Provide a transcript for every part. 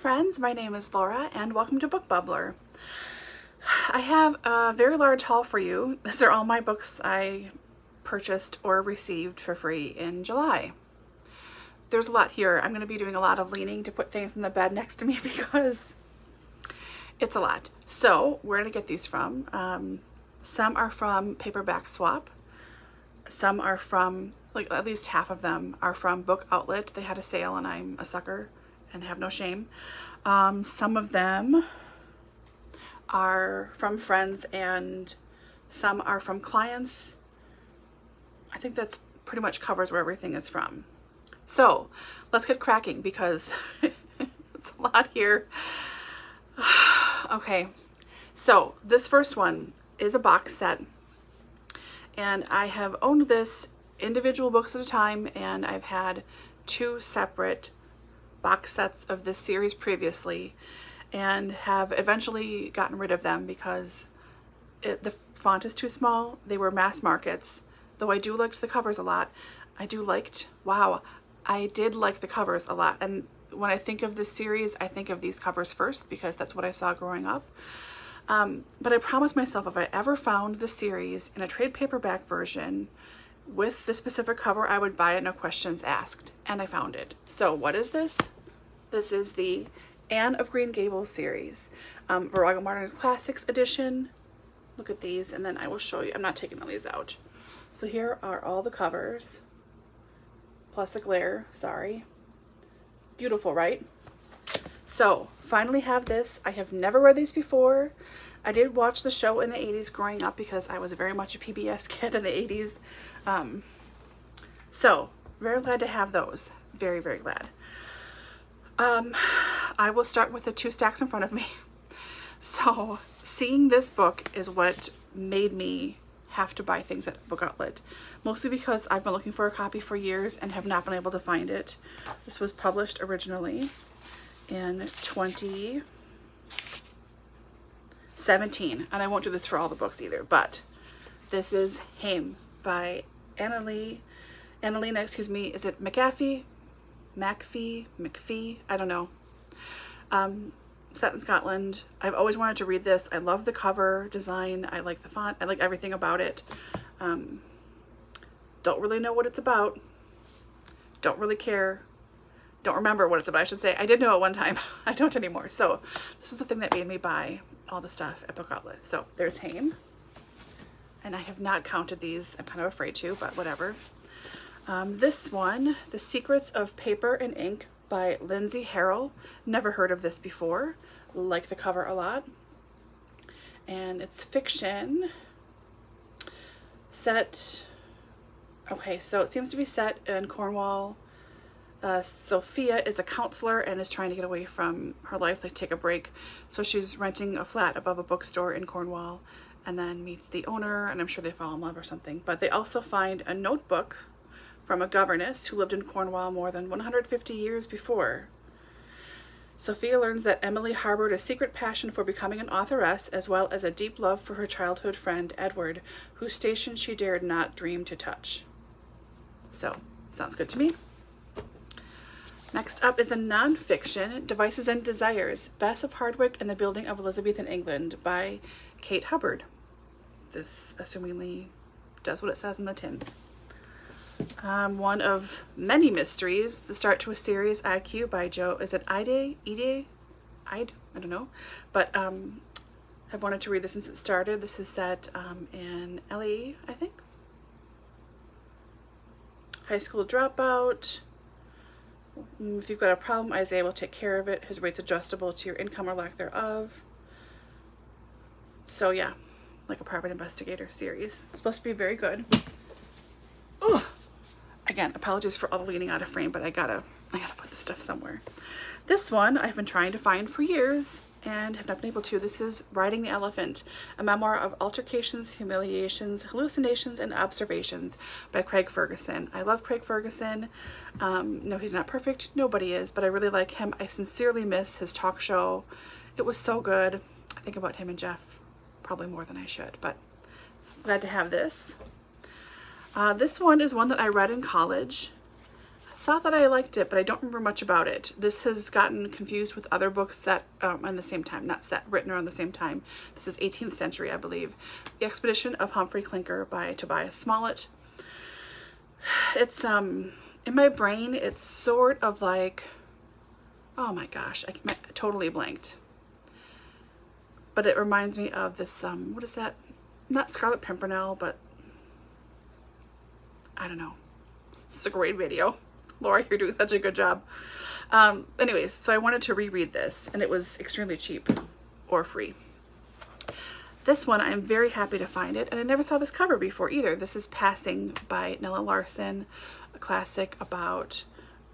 Friends, my name is Laura and welcome to Book Bubbler. I have a very large haul for you. These are all my books I purchased or received for free in July. There's a lot here. I'm going to be doing a lot of leaning to put things in the bed next to me because it's a lot. So where did I get these from? Um, some are from Paperback Swap. Some are from, like at least half of them are from Book Outlet. They had a sale and I'm a sucker and have no shame. Um, some of them are from friends and some are from clients. I think that's pretty much covers where everything is from. So let's get cracking because it's a lot here. okay, so this first one is a box set and I have owned this individual books at a time and I've had two separate box sets of this series previously and have eventually gotten rid of them because it, the font is too small. They were mass markets, though I do liked the covers a lot. I do liked, wow, I did like the covers a lot. And when I think of this series, I think of these covers first because that's what I saw growing up. Um, but I promised myself if I ever found the series in a trade paperback version with the specific cover, I would buy it, no questions asked. And I found it. So what is this? This is the Anne of Green Gables series, um, Virago Modern Classics edition. Look at these, and then I will show you. I'm not taking all these out. So here are all the covers, plus a glare, sorry. Beautiful, right? So, finally have this. I have never read these before. I did watch the show in the 80s growing up because I was very much a PBS kid in the 80s. Um, so, very glad to have those. Very, very glad. Um, I will start with the two stacks in front of me. So seeing this book is what made me have to buy things at Book Outlet. Mostly because I've been looking for a copy for years and have not been able to find it. This was published originally in 2017. And I won't do this for all the books either, but this is Hame by Annalee, Annalena, excuse me, is it McAfee? McPhee, McPhee, I don't know. Um, set in Scotland. I've always wanted to read this. I love the cover design. I like the font. I like everything about it. Um, don't really know what it's about. Don't really care. Don't remember what it's about, I should say. I did know at one time. I don't anymore. So this is the thing that made me buy all the stuff at Book Outlet. So there's Hame. And I have not counted these. I'm kind of afraid to, but whatever. Um, this one, The Secrets of Paper and Ink by Lindsay Harrel. Never heard of this before. Like the cover a lot. And it's fiction set, okay, so it seems to be set in Cornwall. Uh, Sophia is a counselor and is trying to get away from her life, like take a break. So she's renting a flat above a bookstore in Cornwall and then meets the owner and I'm sure they fall in love or something. But they also find a notebook from a governess who lived in Cornwall more than 150 years before. Sophia learns that Emily harbored a secret passion for becoming an authoress as well as a deep love for her childhood friend Edward, whose station she dared not dream to touch. So, sounds good to me. Next up is a nonfiction, Devices and Desires, Bess of Hardwick and the Building of Elizabethan England by Kate Hubbard. This assumingly does what it says in the tin um, one of many mysteries, the start to a series, IQ by Joe, is it Ide? Ide? Ide? I don't know. But um, I've wanted to read this since it started. This is set um, in LA, I think. High school dropout. Mm, if you've got a problem, Isaiah will take care of it. His rate's adjustable to your income or lack thereof. So yeah, like a private investigator series. It's supposed to be very good. Ugh. Again, apologies for all the leaning out of frame, but I gotta, I gotta put this stuff somewhere. This one I've been trying to find for years and have not been able to. This is Riding the Elephant, a memoir of altercations, humiliations, hallucinations, and observations by Craig Ferguson. I love Craig Ferguson. Um, no, he's not perfect. Nobody is, but I really like him. I sincerely miss his talk show. It was so good. I think about him and Jeff probably more than I should, but glad to have this. Uh, this one is one that I read in college. thought that I liked it, but I don't remember much about it. This has gotten confused with other books set um, on the same time, not set, written around the same time. This is 18th century, I believe. The Expedition of Humphrey Clinker by Tobias Smollett. It's, um, in my brain, it's sort of like, oh my gosh, I, I totally blanked. But it reminds me of this, um, what is that? Not Scarlet Pimpernel, but I don't know. It's a great video. Laura, you're doing such a good job. Um, anyways, so I wanted to reread this and it was extremely cheap or free. This one, I'm very happy to find it and I never saw this cover before either. This is Passing by Nella Larsen, a classic about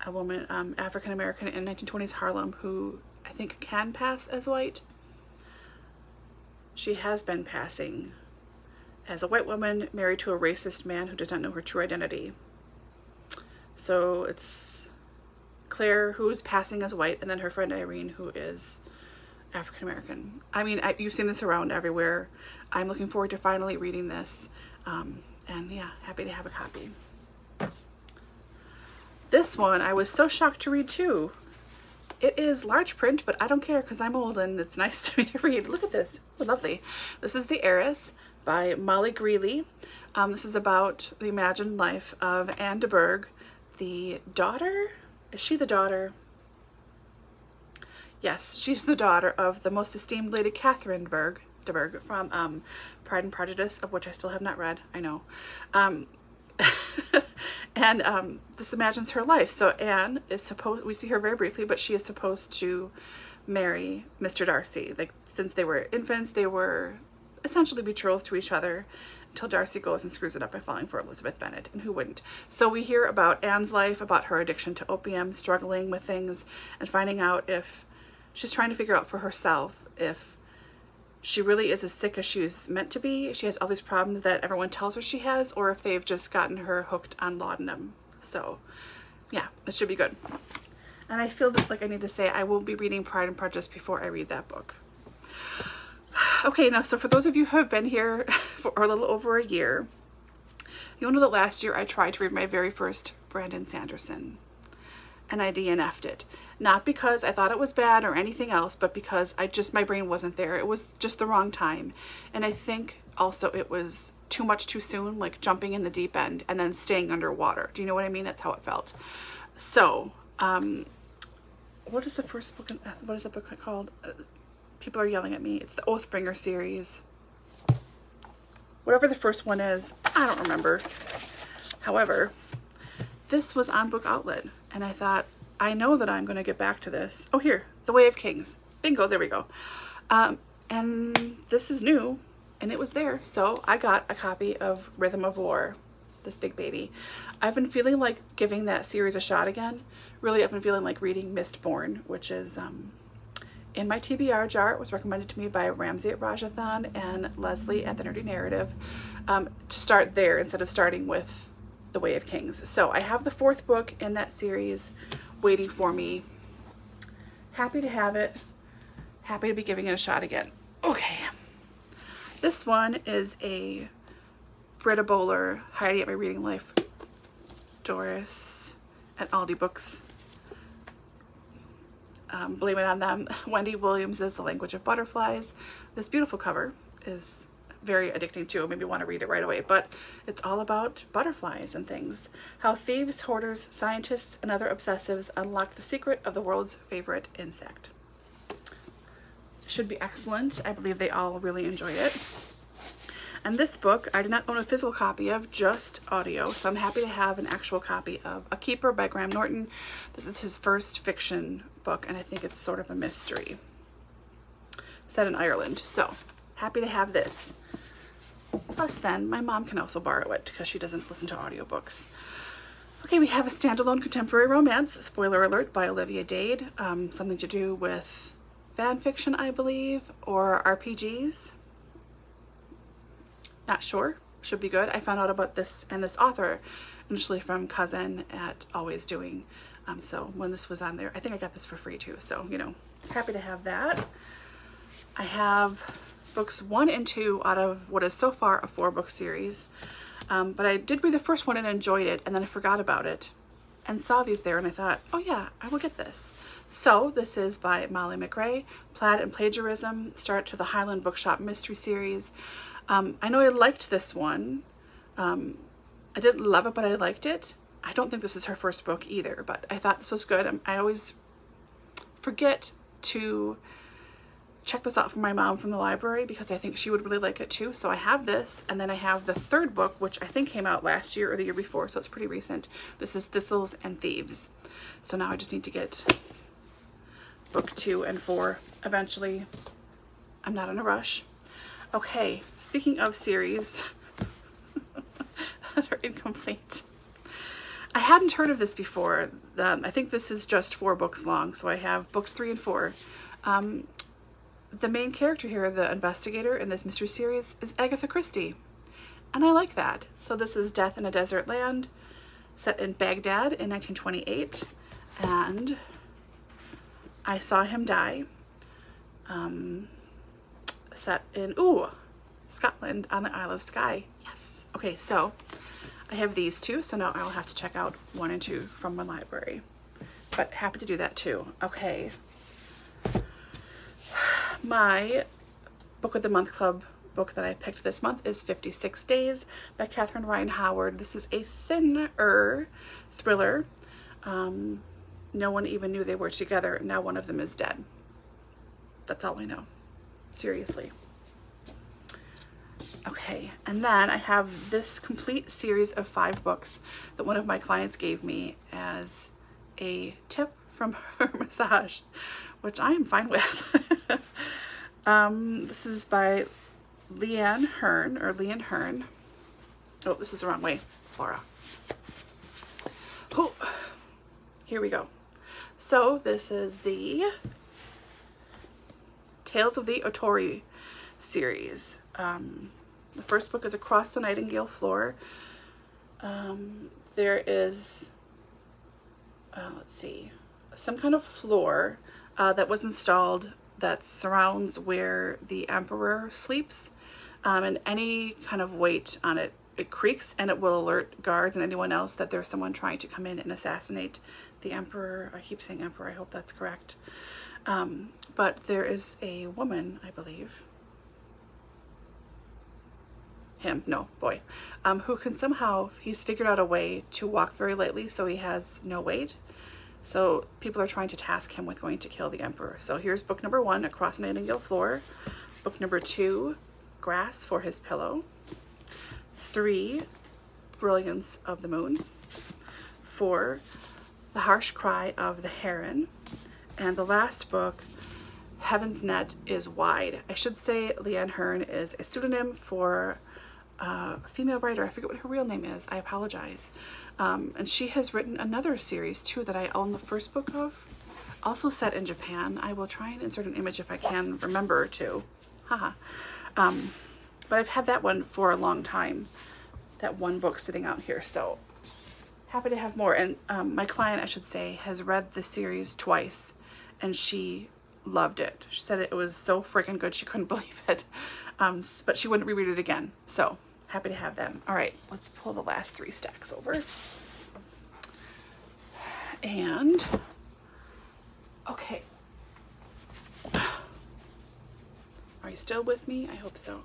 a woman, um, African-American in 1920s Harlem who I think can pass as white. She has been passing as a white woman married to a racist man who does not know her true identity. So it's Claire who's passing as white and then her friend Irene who is African American. I mean, I, you've seen this around everywhere. I'm looking forward to finally reading this. Um, and yeah, happy to have a copy. This one I was so shocked to read too. It is large print, but I don't care because I'm old and it's nice to me to read. Look at this. Oh, lovely. This is The Heiress by Molly Greeley. Um, this is about the imagined life of Anne de Bourgh, the daughter? Is she the daughter? Yes, she's the daughter of the most esteemed Lady Catherine de Berg, de Bourgh from um, Pride and Prejudice, of which I still have not read, I know. Um, and um, this imagines her life. So Anne is supposed, we see her very briefly, but she is supposed to marry Mr. Darcy. Like since they were infants, they were essentially betrothed to each other until Darcy goes and screws it up by falling for Elizabeth Bennet, and who wouldn't? So we hear about Anne's life, about her addiction to opium, struggling with things, and finding out if she's trying to figure out for herself if she really is as sick as she's meant to be, she has all these problems that everyone tells her she has, or if they've just gotten her hooked on laudanum. So yeah, it should be good. And I feel just like I need to say I will be reading Pride and Prejudice before I read that book. Okay, now, so for those of you who have been here for a little over a year, you'll know that last year I tried to read my very first Brandon Sanderson and I DNF'd it. Not because I thought it was bad or anything else, but because I just, my brain wasn't there. It was just the wrong time. And I think also it was too much too soon, like jumping in the deep end and then staying underwater. Do you know what I mean? That's how it felt. So, um, what is the first book, what is the book called? People are yelling at me. It's the Oathbringer series. Whatever the first one is, I don't remember. However, this was on Book Outlet, and I thought, I know that I'm going to get back to this. Oh, here, The Way of Kings. Bingo, there we go. Um, and this is new, and it was there, so I got a copy of Rhythm of War, this big baby. I've been feeling like giving that series a shot again. Really, I've been feeling like reading Mistborn, which is um, in my TBR jar. It was recommended to me by Ramsey at Rajathan and Leslie at The Nerdy Narrative um, to start there instead of starting with The Way of Kings. So I have the fourth book in that series waiting for me. Happy to have it. Happy to be giving it a shot again. Okay. This one is a Britta Bowler, Heidi at My Reading Life, Doris at Aldi Books um, blame it on them. Wendy Williams is The Language of Butterflies. This beautiful cover is very addicting too. Maybe want to read it right away, but it's all about butterflies and things. How thieves, hoarders, scientists, and other obsessives unlock the secret of the world's favorite insect. Should be excellent. I believe they all really enjoy it. And this book, I did not own a physical copy of, just audio, so I'm happy to have an actual copy of A Keeper by Graham Norton. This is his first fiction book, and I think it's sort of a mystery set in Ireland. So happy to have this. Plus then, my mom can also borrow it because she doesn't listen to audiobooks. Okay, we have a standalone contemporary romance, spoiler alert, by Olivia Dade. Um, something to do with fan fiction, I believe, or RPGs. Not sure. Should be good. I found out about this and this author initially from cousin at Always Doing. Um, so when this was on there, I think I got this for free too. So, you know, happy to have that. I have books one and two out of what is so far a four book series. Um, but I did read the first one and enjoyed it and then I forgot about it. and saw these there and I thought, oh yeah, I will get this. So this is by Molly MacRae, Plaid and Plagiarism, Start to the Highland Bookshop Mystery Series. Um, I know I liked this one. Um, I didn't love it, but I liked it. I don't think this is her first book either, but I thought this was good. Um, I always forget to check this out for my mom from the library because I think she would really like it too. So I have this and then I have the third book, which I think came out last year or the year before. So it's pretty recent. This is Thistles and Thieves. So now I just need to get book two and four eventually. I'm not in a rush. Okay, speaking of series that are incomplete. I hadn't heard of this before. Um, I think this is just four books long, so I have books three and four. Um, the main character here, the investigator in this mystery series, is Agatha Christie. And I like that. So this is Death in a Desert Land, set in Baghdad in 1928. And I Saw Him Die, um, set in, ooh, Scotland on the Isle of Skye. Yes. Okay, so I have these two, so now I'll have to check out one and two from my library. But happy to do that too. Okay, my book of the month club book that I picked this month is 56 Days by Catherine Ryan Howard. This is a thinner thriller. Um, no one even knew they were together. Now one of them is dead. That's all I know. Seriously. Okay, and then I have this complete series of five books that one of my clients gave me as a tip from her massage, which I am fine with. um, this is by Lian Hearn, or Lian Hearn. Oh, this is the wrong way, Laura. Oh, here we go. So this is the Tales of the Otori series. Um, the first book is Across the Nightingale Floor. Um, there is, uh, let's see, some kind of floor uh, that was installed that surrounds where the emperor sleeps. Um, and any kind of weight on it it creaks and it will alert guards and anyone else that there's someone trying to come in and assassinate the emperor. I keep saying emperor I hope that's correct. Um, but there is a woman I believe him no boy um, who can somehow he's figured out a way to walk very lightly so he has no weight so people are trying to task him with going to kill the emperor. So here's book number one, Across Nightingale Floor. Book number two, Grass for His Pillow. Three, Brilliance of the Moon. Four, The Harsh Cry of the Heron. And the last book, Heaven's Net is Wide. I should say Lian Hearn is a pseudonym for a female writer. I forget what her real name is. I apologize. Um, and she has written another series too that I own the first book of, also set in Japan. I will try and insert an image if I can remember to. Haha. um, but I've had that one for a long time, that one book sitting out here. So happy to have more. And um, my client, I should say, has read the series twice and she loved it. She said it was so freaking good she couldn't believe it. Um, but she wouldn't reread it again. So happy to have them. All right, let's pull the last three stacks over. And, okay. Are you still with me? I hope so.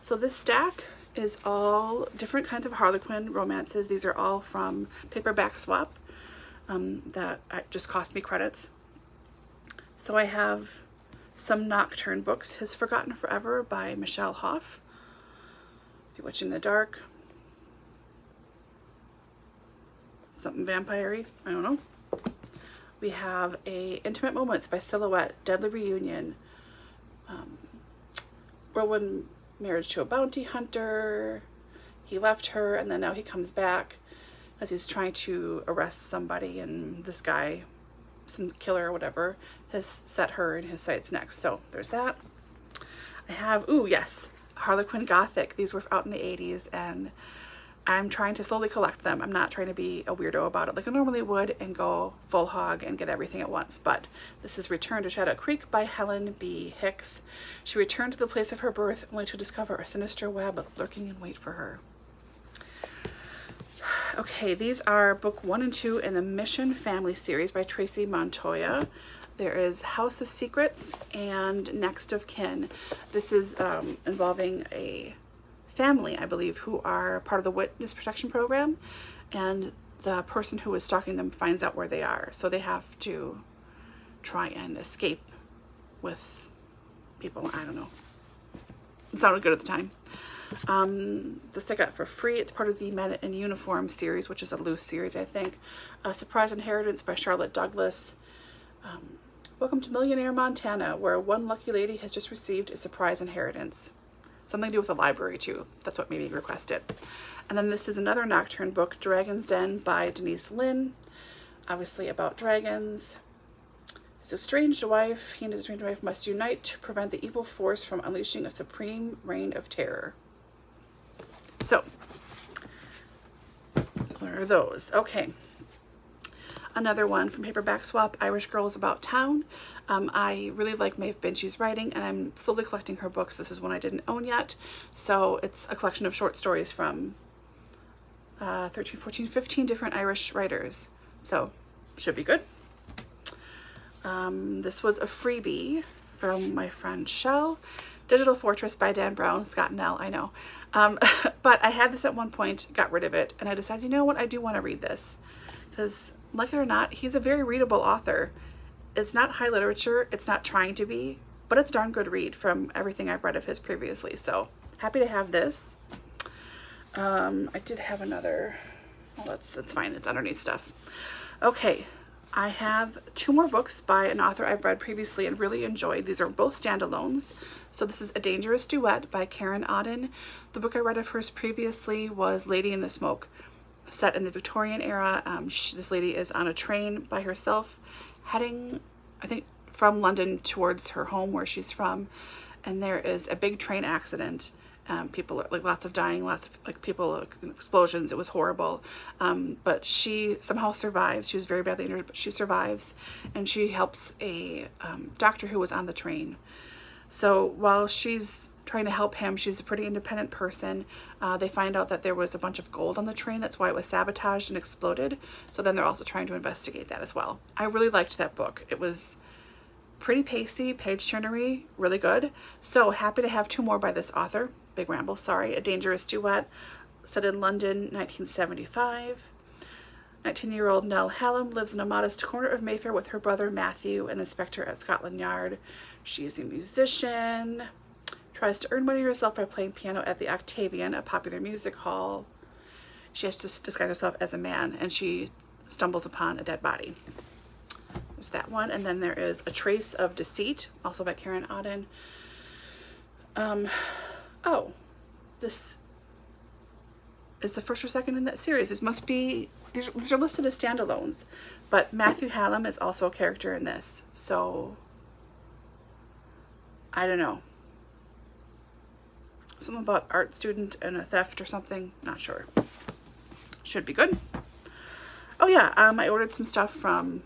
So this stack is all different kinds of Harlequin romances. These are all from Paperback Swap um, that just cost me credits. So I have some Nocturne books. His Forgotten Forever by Michele Hauf. Bewitched in the Dark. Something vampire I don't know. We have a Intimate Moments by Silhouette, Deadly Reunion, um, Whirlwind Marriage to a Bounty Hunter. He left her and then now he comes back as he's trying to arrest somebody and this guy, some killer or whatever, has set her in his sights next. So there's that. I have, ooh, yes, Harlequin Gothic. These were out in the 80s and I'm trying to slowly collect them. I'm not trying to be a weirdo about it like I normally would and go full hog and get everything at once. But this is Return to Shadow Creek by Helen B. Hicks. She returned to the place of her birth only to discover a sinister web lurking in wait for her. Okay, these are book one and two in the Mission Family series by Tracy Montoya. There is House of Secrets and Next of Kin. This is um, involving a family, I believe, who are part of the Witness Protection Program, and the person who is stalking them finds out where they are. So they have to try and escape with people. I don't know. It sounded good at the time. Um, this I got for free. It's part of the Men in Uniform series, which is a loose series, I think. Surprise Inheritance by Charlotte Douglas. Um, Welcome to Millionaire Montana, where one lucky lady has just received a surprise inheritance. Something to do with a library, too. That's what made me request it. And then this is another Nocturne book, Dragon's Den by Denise Linn. Obviously about dragons. His estranged wife, he and his estranged wife must unite to prevent the evil force from unleashing a supreme reign of terror. So, what are those? Okay. Another one from Paperback Swap, Irish Girls About Town. Um, I really like Maeve Binchy's writing and I'm slowly collecting her books. This is one I didn't own yet. So it's a collection of short stories from uh, 13, 14, 15 different Irish writers. So should be good. Um, this was a freebie from my friend Shell. Digital Fortress by Dan Brown, Scott Nell, I know. Um, but I had this at one point, got rid of it, and I decided, you know what, I do want to read this. Because, like it or not, he's a very readable author. It's not high literature, it's not trying to be, but it's a darn good read from everything I've read of his previously. So, happy to have this. Um, I did have another, well, that's, that's fine, it's underneath stuff. Okay, I have two more books by an author I've read previously and really enjoyed. These are both standalones. So this is A Dangerous Duet by Karen Odden. The book I read of hers previously was Lady in the Smoke, set in the Victorian era. Um, she, this lady is on a train by herself, heading, I think, from London towards her home where she's from. And there is a big train accident um, people are like lots of dying, lots of like people explosions. It was horrible, um, but she somehow survives. She was very badly injured, but she survives, and she helps a um, doctor who was on the train. So while she's trying to help him, she's a pretty independent person. Uh, they find out that there was a bunch of gold on the train. That's why it was sabotaged and exploded. So then they're also trying to investigate that as well. I really liked that book. It was pretty pacey, page turnery, really good. So happy to have two more by this author. Big ramble, sorry. A Dangerous Duet, set in London, 1975. 19-year-old Nell Hallam lives in a modest corner of Mayfair with her brother Matthew, an inspector at Scotland Yard. She is a musician, tries to earn money herself by playing piano at the Octavian, a popular music hall. She has to disguise herself as a man, and she stumbles upon a dead body. There's that one, and then there is A Trace of Deceit, also by Karen Odden. Um, oh, this is the first or second in that series. This must be, these, these are listed as standalones, but Matthew Hallam is also a character in this. So, I don't know. Something about art student and a theft or something. Not sure. Should be good. Oh yeah, um, I ordered some stuff from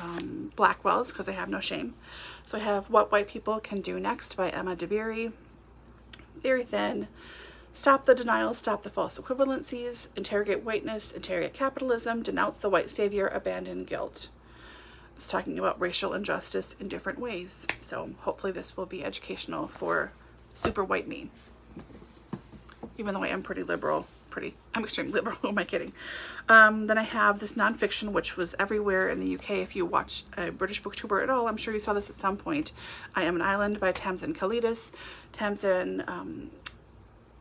um, Blackwell's because I have no shame. So I have What White People Can Do Next by Emma Dabiri very thin. Stop the denial, stop the false equivalencies, interrogate whiteness, interrogate capitalism, denounce the white savior, abandon guilt. It's talking about racial injustice in different ways. So hopefully this will be educational for super white mean. Even though I am pretty liberal, pretty, I'm extremely liberal, who am I kidding? Um, then I have this nonfiction, which was everywhere in the UK. If you watch a British booktuber at all, I'm sure you saw this at some point. I Am an Island by Tamsin Calidas. Tamsin um,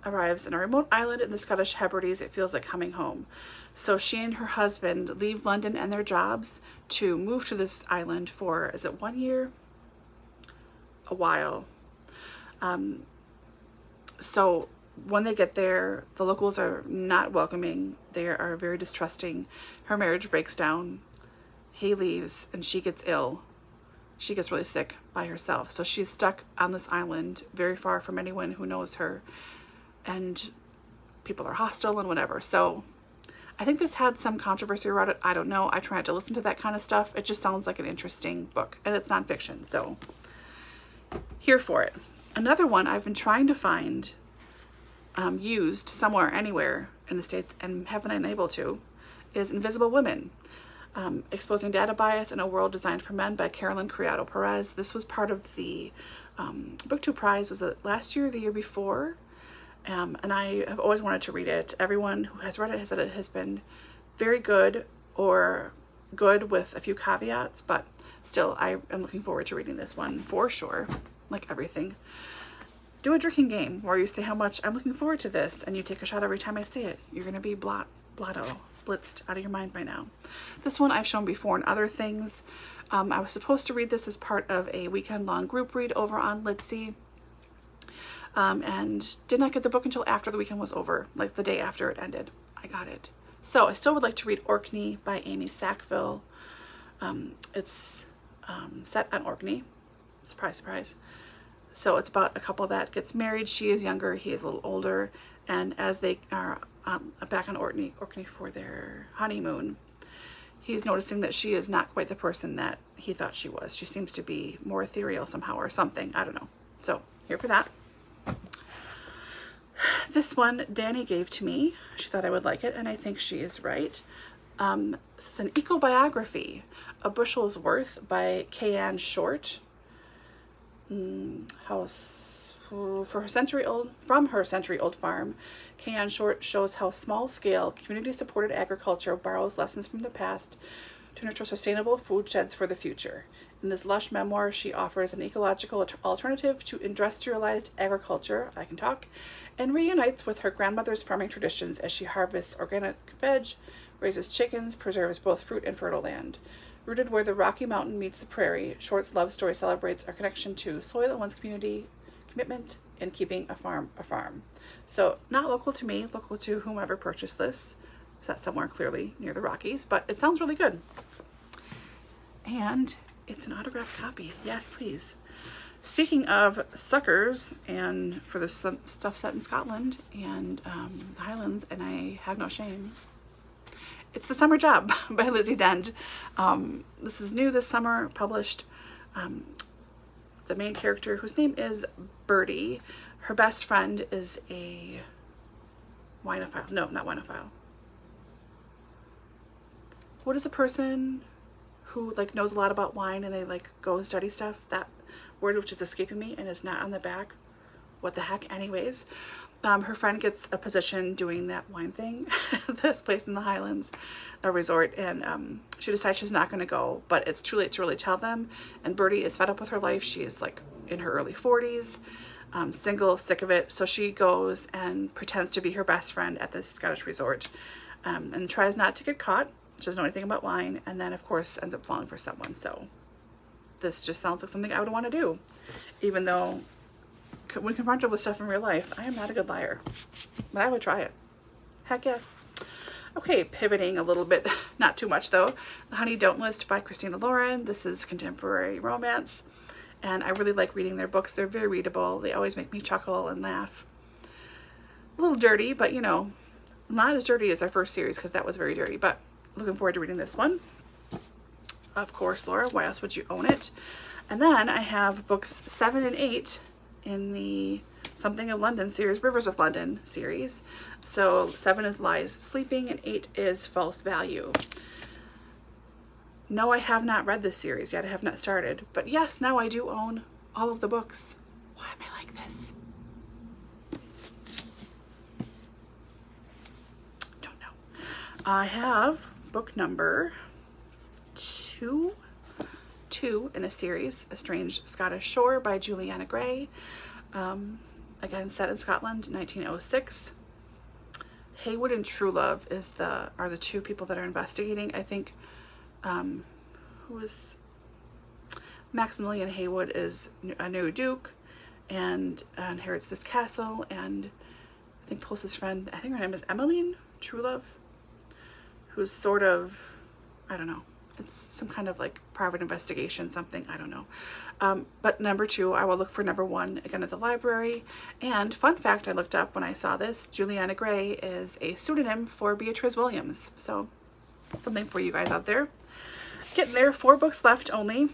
arrives in a remote island in the Scottish Hebrides. It feels like coming home. So she and her husband leave London and their jobs to move to this island for, is it one year? A while. Um, so when they get there, the locals are not welcoming. They are very distrusting. Her marriage breaks down. He leaves and she gets ill. She gets really sick by herself. So she's stuck on this island very far from anyone who knows her. And people are hostile and whatever. So I think this had some controversy around it. I don't know. I try not to listen to that kind of stuff. It just sounds like an interesting book. And it's nonfiction. So here for it. Another one I've been trying to find um, used somewhere, anywhere in the States and haven't been able to, is Invisible Women. Um, Exposing Data Bias in a World Designed for Men by Caroline Criado Perez. This was part of the um, Booktube Prize, was it last year or the year before? Um, and I have always wanted to read it. Everyone who has read it has said it has been very good or good with a few caveats, but still, I am looking forward to reading this one for sure, like everything. Do a drinking game where you say how much I'm looking forward to this and you take a shot every time I say it. You're going to be blot, blotto, blitzed out of your mind by now. This one I've shown before in other things. Um, I was supposed to read this as part of a weekend long group read over on Litsy um, and did not get the book until after the weekend was over, like the day after it ended. I got it. So I still would like to read Orkney by Amy Sackville. Um, it's um, set on Orkney. Surprise, surprise. So it's about a couple that gets married. She is younger, he is a little older. And as they are um, back on Orkney, Orkney for their honeymoon, he's noticing that she is not quite the person that he thought she was. She seems to be more ethereal somehow or something. I don't know. So here for that. This one Dani gave to me. She thought I would like it, and I think she is right. Um, this is an eco-biography, A Bushel's Worth by Kay Short. Mm, house for her century old from her century old farm, Kay Short shows how small scale community supported agriculture borrows lessons from the past to nurture sustainable food sheds for the future. In this lush memoir, she offers an ecological alternative to industrialized agriculture, I can talk, and reunites with her grandmother's farming traditions as she harvests organic veg, raises chickens, preserves both fruit and fertile land. Rooted where the Rocky Mountain meets the prairie, Short's love story celebrates our connection to soil and one's community, commitment, and keeping a farm a farm. So not local to me, local to whomever purchased this. Set somewhere clearly near the Rockies, but it sounds really good. And it's an autographed copy. Yes, please. Speaking of suckers, and for the stuff set in Scotland and um, the Highlands, and I have no shame, it's The Summer Job by Lizzie Dent. Um, this is new this summer, published. Um, the main character, whose name is Birdie, her best friend is a winophile. No, not winophile. What is a person who like knows a lot about wine and they like go and study stuff. That word which is escaping me and is not on the back. What the heck? Anyways, um, her friend gets a position doing that wine thing this place in the Highlands, a resort, and um, she decides she's not going to go, but it's too late to really tell them. And Birdie is fed up with her life. She is like in her early 40s, um, single, sick of it. So she goes and pretends to be her best friend at this Scottish resort um, and tries not to get caught she doesn't know anything about wine, and then of course ends up falling for someone. So this just sounds like something I would want to do, even though when confronted with stuff in real life, I am not a good liar, but I would try it. Heck yes. Okay, pivoting a little bit, not too much though. The Honey Don't List by Christina Lauren. This is contemporary romance, and I really like reading their books. They're very readable. They always make me chuckle and laugh. A little dirty, but you know, not as dirty as their first series because that was very dirty, but looking forward to reading this one. Of course, Laura, why else would you own it? And then I have books seven and eight in the Something of London series, Rivers of London series. So seven is Lies Sleeping and eight is False Value. No, I have not read this series yet. I have not started. But yes, now I do own all of the books. Why am I like this? Don't know. I have book number two, two in a series, A Strange Scottish Shore by Juliana Gray. Um, again, set in Scotland, 1906. Haywood and Truelove is the are the two people that are investigating. I think um, who is Maximilian Haywood is a new duke and uh, inherits this castle and I think pulls his friend, I think her name is Emmeline Truelove who's sort of, I don't know, it's some kind of like private investigation, something, I don't know. Um, but number two, I will look for number one again at the library. And fun fact I looked up when I saw this, Juliana Gray is a pseudonym for Beatriz Williams. So something for you guys out there. Getting there, four books left only.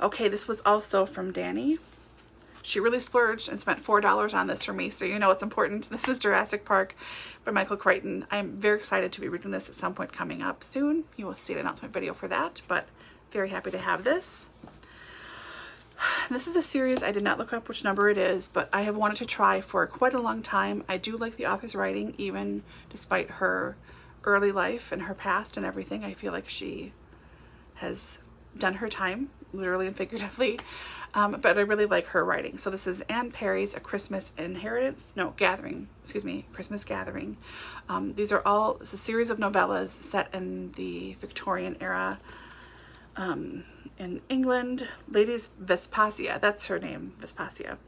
Okay, this was also from Dani. She really splurged and spent $4 on this for me, so you know it's important. This is Jurassic Park by Michael Crichton. I'm very excited to be reading this at some point coming up soon. You will see an announcement video for that, but very happy to have this. This is a series, I did not look up which number it is, but I have wanted to try for quite a long time. I do like the author's writing, even despite her early life and her past and everything. I feel like she has done her time, literally and figuratively, um, but I really like her writing. So this is Anne Perry's A Christmas Inheritance, no, Gathering, excuse me, Christmas Gathering. Um, these are all, it's a series of novellas set in the Victorian era um, in England. Ladies Vespasia, that's her name, Vespasia.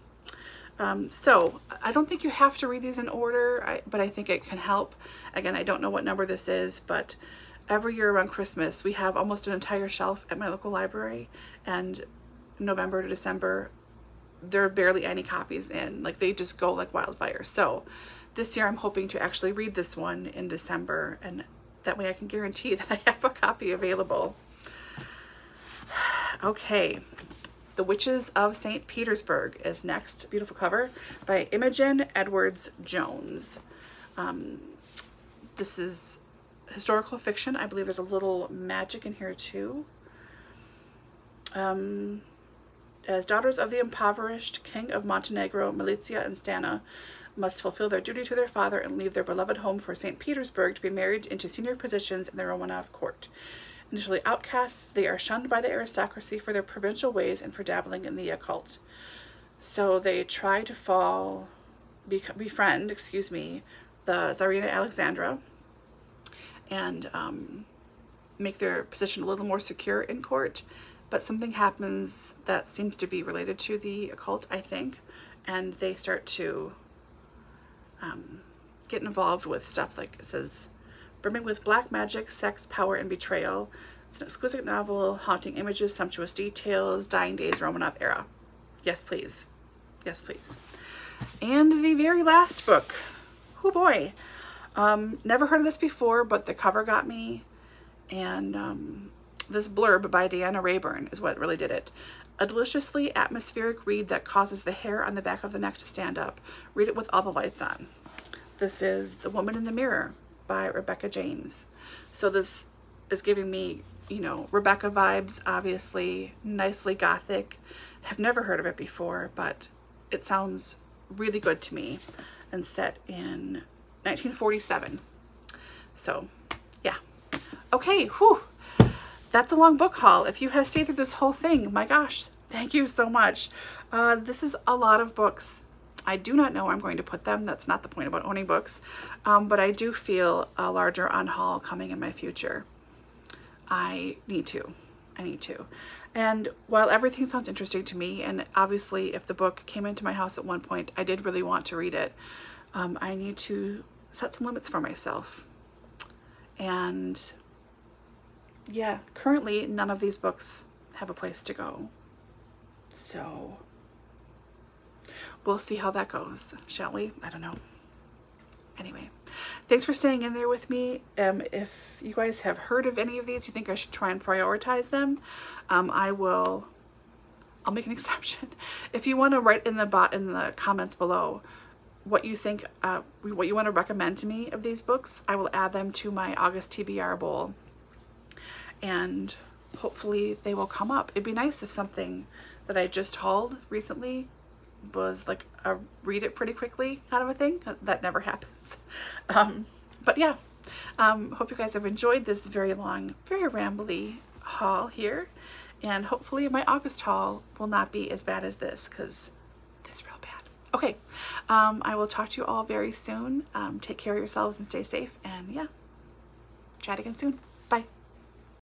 Um, so I don't think you have to read these in order, I, but I think it can help. Again, I don't know what number this is, but every year around Christmas, we have almost an entire shelf at my local library and November to December, there are barely any copies in. Like they just go like wildfire. So this year I'm hoping to actually read this one in December and that way I can guarantee that I have a copy available. Okay, The Witches of St. Petersburg is next. Beautiful cover by Imogen Edwards Jones. Um, this is historical fiction. I believe there's a little magic in here too. Um, as daughters of the impoverished king of Montenegro, Militza and Stana must fulfill their duty to their father and leave their beloved home for St. Petersburg to be married into senior positions in the Romanov court. Initially outcasts, they are shunned by the aristocracy for their provincial ways and for dabbling in the occult. So they try to fall, befriend, excuse me, the Tsarina Alexandra, and um, make their position a little more secure in court. But something happens that seems to be related to the occult, I think, and they start to um, get involved with stuff like it says, brimming with black magic, sex, power, and betrayal. It's an exquisite novel, haunting images, sumptuous details, dying days, Romanov era. Yes, please. Yes, please. And the very last book. Oh boy. Um, never heard of this before, but the cover got me. And um, this blurb by Deanna Raybourn is what really did it. A deliciously atmospheric read that causes the hair on the back of the neck to stand up. Read it with all the lights on. This is The Woman in the Mirror by Rebecca James. So this is giving me, you know, Rebecca vibes, obviously, nicely gothic. Have never heard of it before, but it sounds really good to me and set in 1947. So yeah. Okay, whew. That's a long book haul. If you have stayed through this whole thing, my gosh, thank you so much. Uh, this is a lot of books. I do not know where I'm going to put them. That's not the point about owning books. Um, but I do feel a larger on haul coming in my future. I need to. I need to. And while everything sounds interesting to me, and obviously if the book came into my house at one point, I did really want to read it, um, I need to set some limits for myself. And yeah, currently none of these books have a place to go. So we'll see how that goes, shall we? I don't know. Anyway, thanks for staying in there with me. Um, if you guys have heard of any of these, you think I should try and prioritize them, um, I will, I'll make an exception. If you want to write in the bot in the comments below what you think, uh, what you want to recommend to me of these books, I will add them to my August TBR bowl and hopefully they will come up. It'd be nice if something that I just hauled recently was like a read it pretty quickly kind of a thing. That never happens. Um, but yeah, um, hope you guys have enjoyed this very long, very rambly haul here. And hopefully my August haul will not be as bad as this because. Okay, um, I will talk to you all very soon. Um, take care of yourselves and stay safe. And yeah, chat again soon.